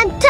I'm